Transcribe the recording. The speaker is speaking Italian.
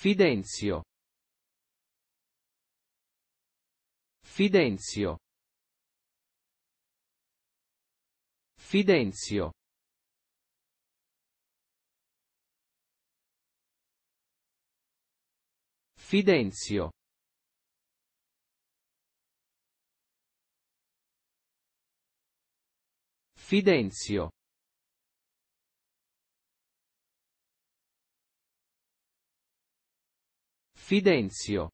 Fidenzio. Fidenzio. Fidenzio. Fidenzio. Fidenzio. Fidenzio.